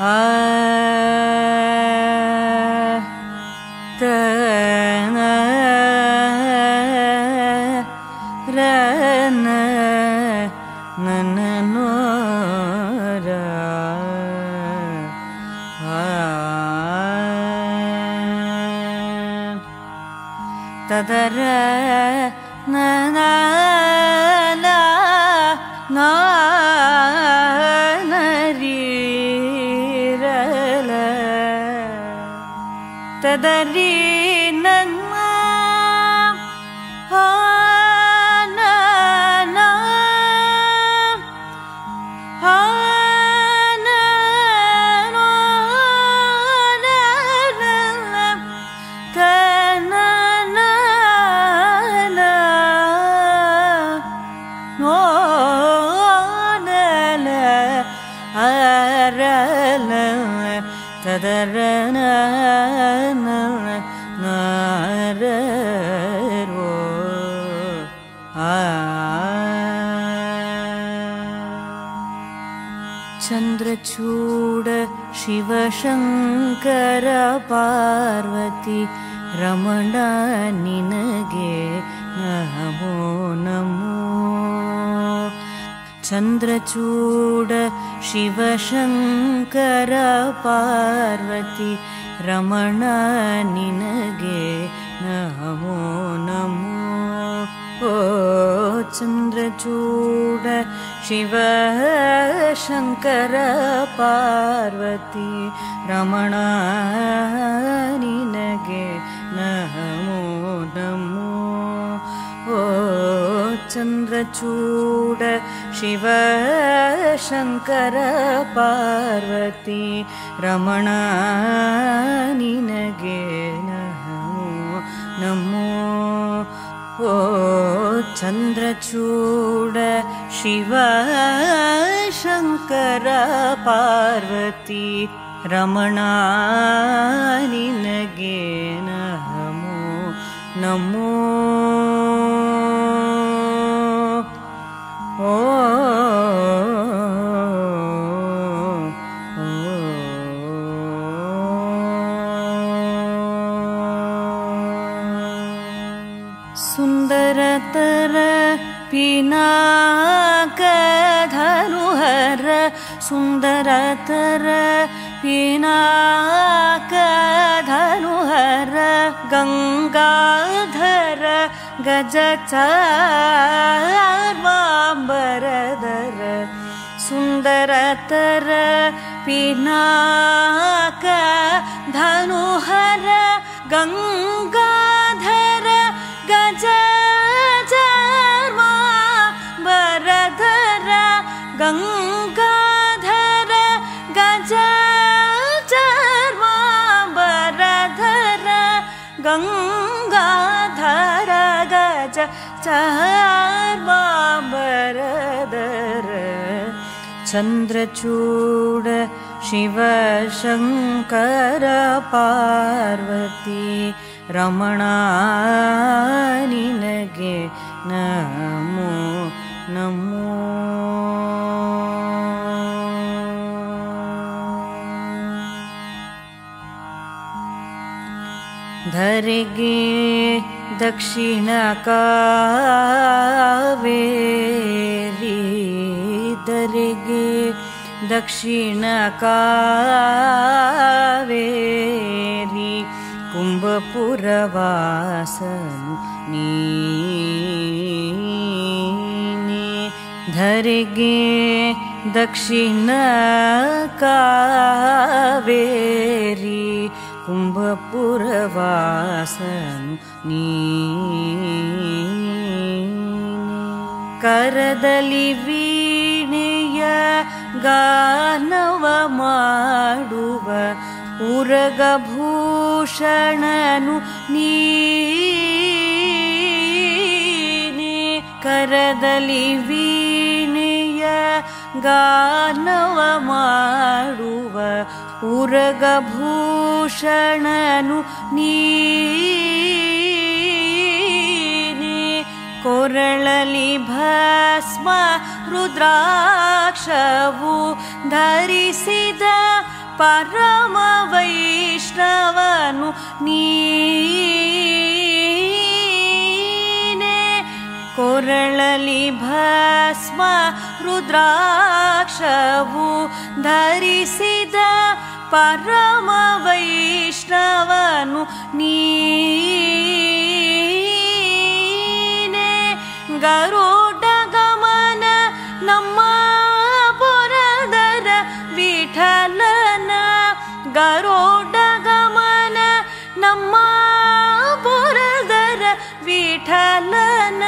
I. Shiv Shankar Parvati Ramana निनगे Namo Namo. Chandrachud Shiv Shankar Parvati Ramana निनगे Namo Namo. ओ चन्द्रचूड शिव शङ्कर पार्वती रमणा निनगे नमो नमो। ओ चन्द्रचूड शिव शङ्कर पार्वती रमणा निनगे नमो नमो। ओ चन्द्रचूड शिव शङ्कर पार्वती रमणा निनगे नमो। सुन्दरतर सुन्दरतर पिनाकधनुहर गङ्गाधर गजचार्वाम्बरधर सुन्दरतर पिनाक धनुहर गङ्गाधर गज बरधर गङ्गाधर गङ्गाधर गज बरधर चन्द्रचूड शिवशङ्कर पार्वती रमणा निनगे नमो नमो धरगे दक्षिणकावेरी दरगे दक्षिणकावेरी कुम्भपुरवासनु नी धरगे दक्षिणकावेरी कुम्भपुर्वासनु नी। करदलि वीणिय गानव माडुव पुरगभूषणनु करदलि वीणय गानव माडुव पुरग ನೀನೆ ಕರದಲಿ ವೀಣೆಯ ಗಾನವ ಮಾಡುವ ಉರಗಭೂಷಣನು ನೀನೆ ಕೊರಳಲಿ ಭಸ್ಮ ರುದ್ರಾಕ್ಷವು ಧರಿಸಿದ ಪರಮ ವೈಷ್ಣವನು ನೀನೆ ಕೊರಳಲಿ ಭಸ್ಮ ರುದ್ರಾಕ್ಷವು ಧರಿಸಿದ परमवैष्णवनु नीने गरुडगमन नमा बदर विठलन गरुडगमन नमा बर विठ लन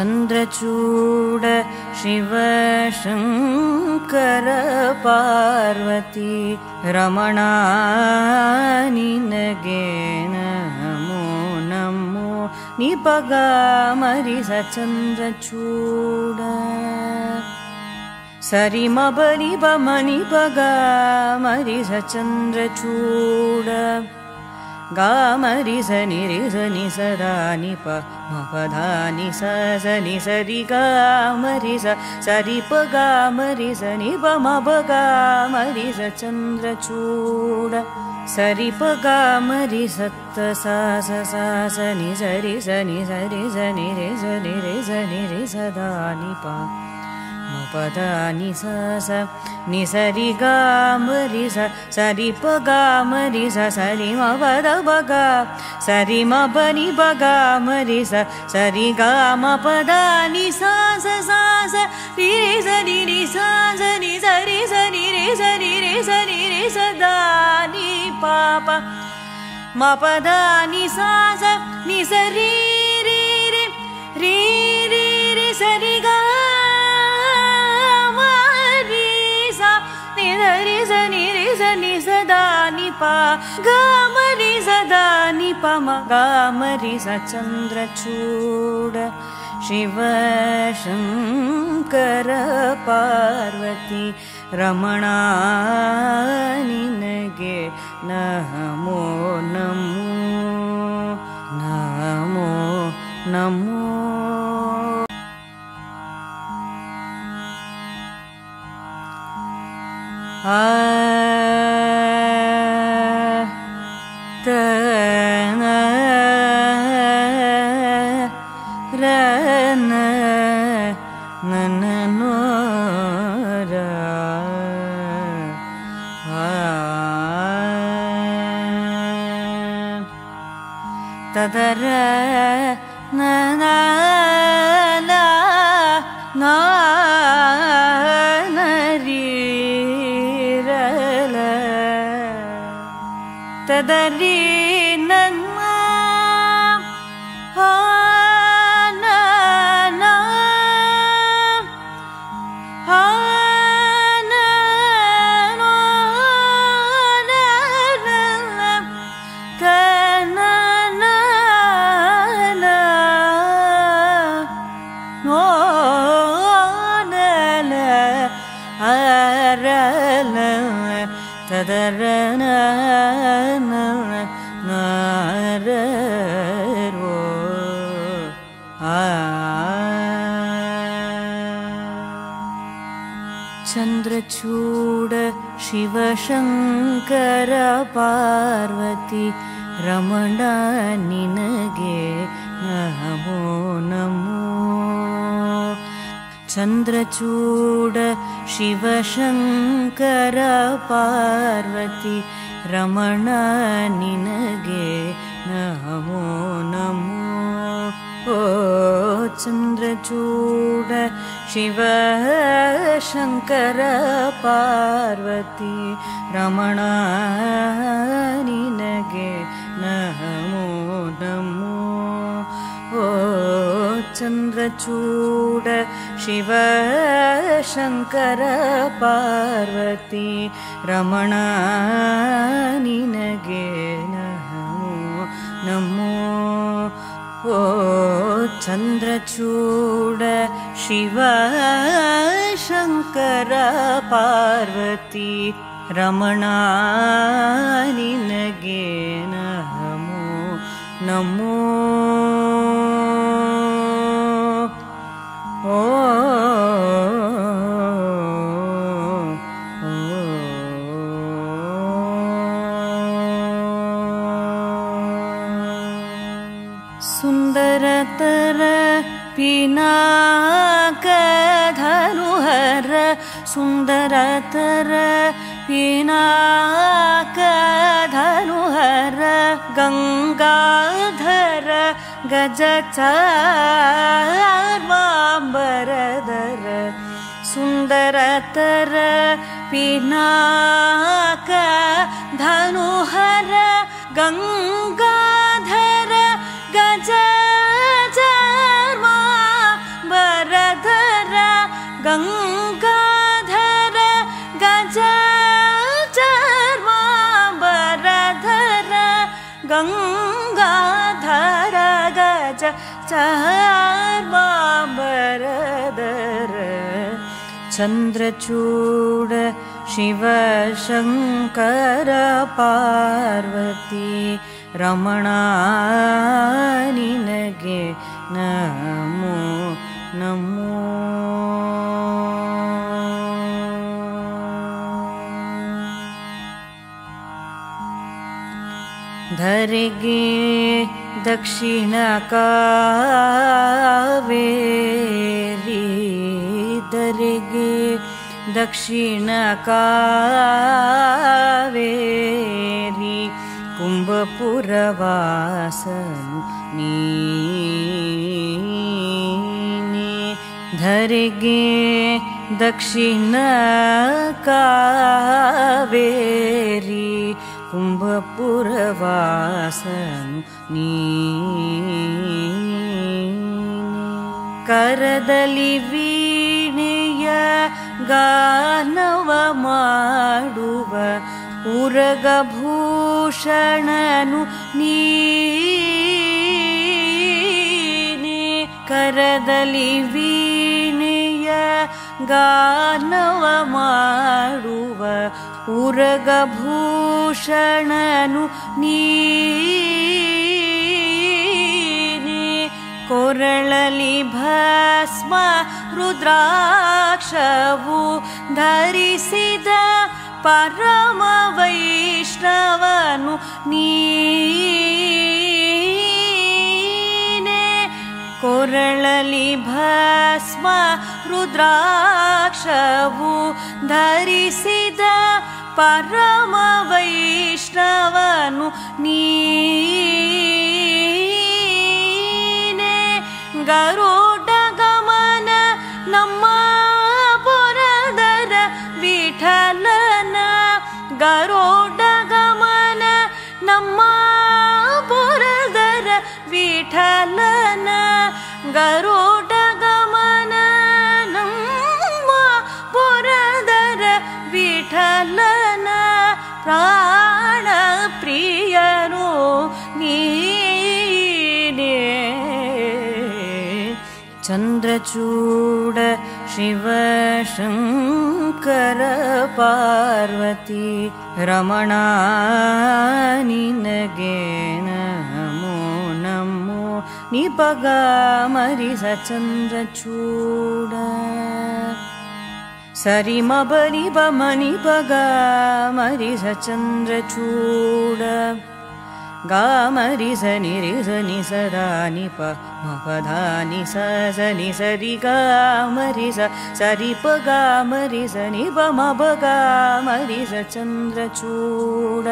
चन्द्रचूड शिव शृङ्कर पार्वती रमणानि नगेन नमो नमो। निपगा मरिषचन्द्रचूड सरिमबरिबम निपगा मरिसचन्द्रचूड गामरिसनि रिसनि जनि रि मपधानि सदा निधानी सस निरि गा सरि प गामरि सनि पमप गामरि स चन्द्रचूड। सरि प गामरि सत्त सा निरि सनि सरि सनि रे सनि रे सनि रे सदा नि मपदा निसरि गा मरिस सरि पगा मरिस सरि मगा सरि मी सा मरिस सरि सरि रि सरि रि सरि रि गा मपदा निपदा निी स निसरि नि सदा निपा गामी सदानि पम गा मि सचन्द्रचूड शिवकर पार्वती रमणानि न गे नमो नमो नमो। नमो ಹಂತದಲ್ಲಿ ನನ್ನ I love you. ನೋ ನ ನ ತ ನ ನ ನ ನೋ ನ ಲ ಆ ರ ಲ ತದರ ನ ನ ನ ರ ರೋ ಆ ಚಂದ್ರಚೂಡ ಶಿವಶಂಕರ ಪಾರ್ವತಿ ರಮಣ ನಿನಗೆ चन्द्रचूड शिवशङ्कर पार्वती रमण निनगे नमो नमो। ओ चन्द्रचूड शिवशङ्कर पार्वती रमण निनगे नमो नमो। ओ चन्द्रचूड शिव शङ्कर पार्वती रमणा नगे नहो नमो। ओ चन्द्रचूड शिव शङ्कर पार्वती रमणा नगे नमो नमो। सुन्दरतर पिनाकधनुहर सुन्दरतर पिनाकधनुहर गङ्गाधर गजचार्वाम्बरधर सुन्दरतर पिनाक धनुहर गङ्गाधर गज बरधर गङ्गाधर गज बरधर गङ्गाधर गज बरदर चन्द्रचूड शिवशङ्कर पार्वती रमणा निनगे नमो नमो। धरिगे दक्षिणकावेरी दरिगे दक्षिणकावेरी कुम्भपुरवासनु नी धरिगे दक्षिणकावेरी कुम्भपुरवासनु नी करललि वीणय गानव माडुव उरग भूषणनु करलि वीणय गानव माडुव उरग ಕೊರಳಲಿ ಭಸ್ಮ ರುದ್ರಾಕ್ಷವು ಧರಿಸಿದ ಪರಮ ವೈಷ್ಣವನು ನೀನೆ ಕೊರಳಲಿ ಭಸ್ಮ ರುದ್ರಾಕ್ಷವು ಧರಿಸಿದ ಪರಮ ವೈಷ್ಣವನು ನೀನೆ करो चन्द्रचूड शिव शङ्कर पार्वती रमणानि नगेन नमो नमो। निपगा मरिषचन्द्रचूड सरिमबरिबम निपगा मरिसचन्द्रचूड गामरिसनि रिसनि जनि रि जनि सदा निी सस निरि गा मरि सरि पगा मरि सनि पगा मरि सचन्द्रचूड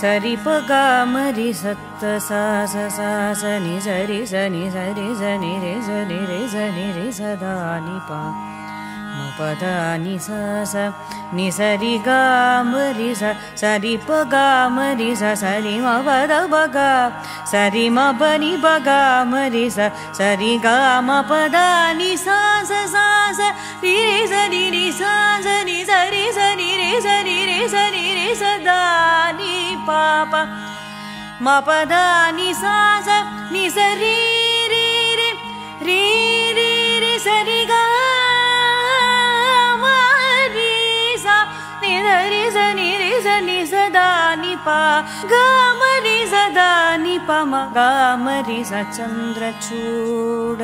सरि प गा मरि सासनि सरि सनि सरि सनि रि सनि रि सनि रि सदा नि स नि रि स दा नि प म प दा नि स। स नि स रि गा म रि स स रि प गा म रि स स। रि प गा स रि म प नि प गा म रि स स। रि गा म प दा नि सा स सा स रि रि स रि रि सा गामरि सदा निपम गामरि स चन्द्रचूड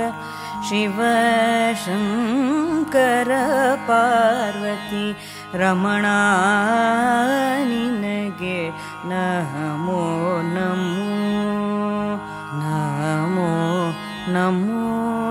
शिव शङ्कर पार्वती रमणा निनगे नमो नमो नमो नमो